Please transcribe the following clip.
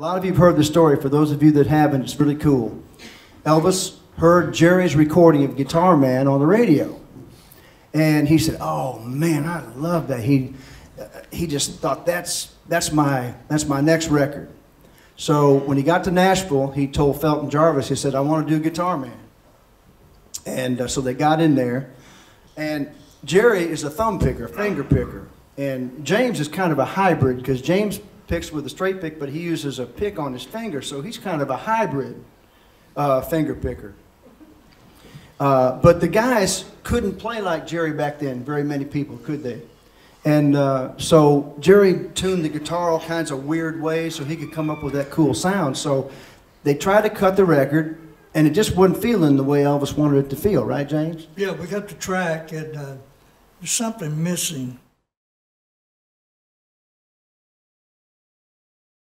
lot of you have heard the story. For those of you that haven't, it's really cool. Elvis heard Jerry's recording of Guitar Man on the radio. And he said, "Oh man, I love that." He uh, he just thought that's that's my that's my next record. So when he got to Nashville, he told Felton Jarvis, he said, "I want to do Guitar Man." And uh, so they got in there, and Jerry is a thumb picker, finger picker, and James is kind of a hybrid because James picks with a straight pick, but he uses a pick on his finger, so he's kind of a hybrid uh, finger picker. Uh, but the guys couldn't play like Jerry back then. Very many people could they? And uh, so Jerry tuned the guitar all kinds of weird ways so he could come up with that cool sound. So they tried to cut the record, and it just wasn't feeling the way Elvis wanted it to feel, right, James? Yeah, we got the track, and uh, there's something missing.